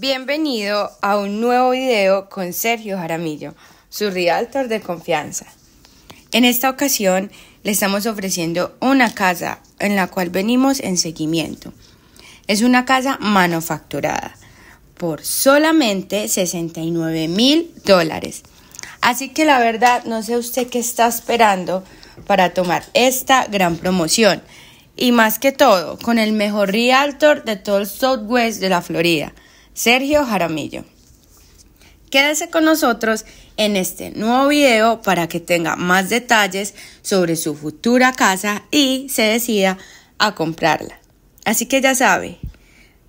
Bienvenido a un nuevo video con Sergio Jaramillo, su realtor de confianza. En esta ocasión le estamos ofreciendo una casa en la cual venimos en seguimiento. Es una casa manufacturada por solamente 69 mil dólares. Así que la verdad no sé usted qué está esperando para tomar esta gran promoción. Y más que todo, con el mejor realtor de todo el Southwest de la Florida. Sergio Jaramillo. Quédese con nosotros en este nuevo video para que tenga más detalles sobre su futura casa y se decida a comprarla. Así que ya sabe,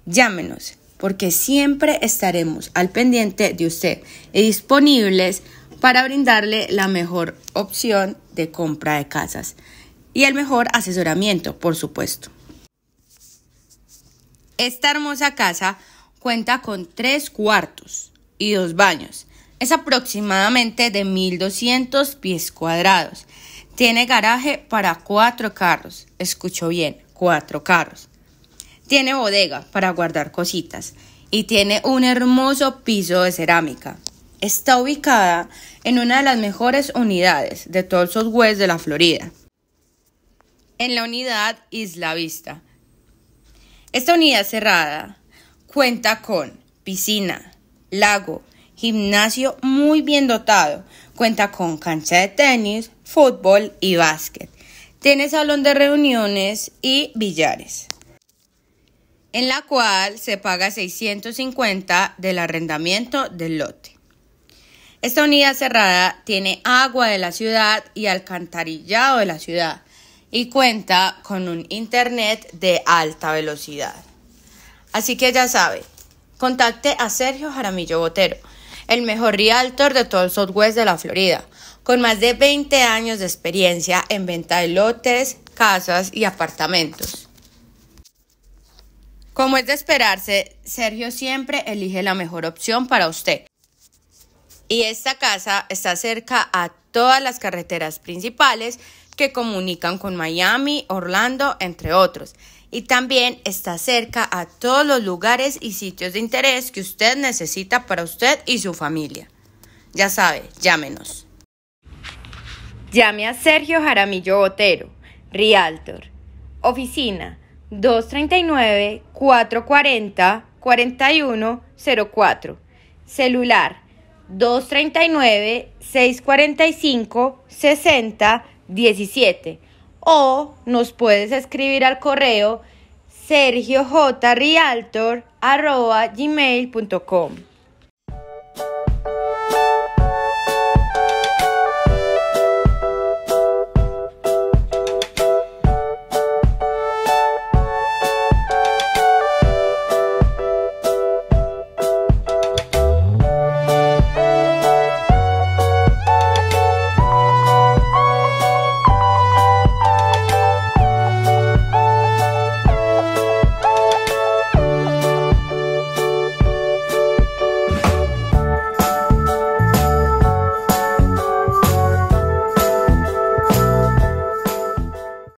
llámenos porque siempre estaremos al pendiente de usted y disponibles para brindarle la mejor opción de compra de casas y el mejor asesoramiento, por supuesto. Esta hermosa casa cuenta con tres cuartos y dos baños. Es aproximadamente de 1200 pies cuadrados. Tiene garaje para cuatro carros. Escucho bien, cuatro carros. Tiene bodega para guardar cositas y tiene un hermoso piso de cerámica. Está ubicada en una de las mejores unidades de todo el Southwest de la Florida. En la unidad Isla Vista. Esta unidad cerrada Cuenta con piscina, lago, gimnasio muy bien dotado. Cuenta con cancha de tenis, fútbol y básquet. Tiene salón de reuniones y billares. En la cual se paga 650 del arrendamiento del lote. Esta unidad cerrada tiene agua de la ciudad y alcantarillado de la ciudad y cuenta con un internet de alta velocidad. Así que ya sabe, contacte a Sergio Jaramillo Botero, el mejor realtor de todo el Southwest de la Florida, con más de 20 años de experiencia en venta de lotes, casas y apartamentos. Como es de esperarse, Sergio siempre elige la mejor opción para usted. Y esta casa está cerca a todas las carreteras principales que comunican con Miami, Orlando, entre otros y también está cerca a todos los lugares y sitios de interés que usted necesita para usted y su familia. Ya sabe, llámenos. Llame a Sergio Jaramillo Botero, Realtor. Oficina 239-440-4104. Celular 239-645-6017 o nos puedes escribir al correo sergiojrialtor.gmail.com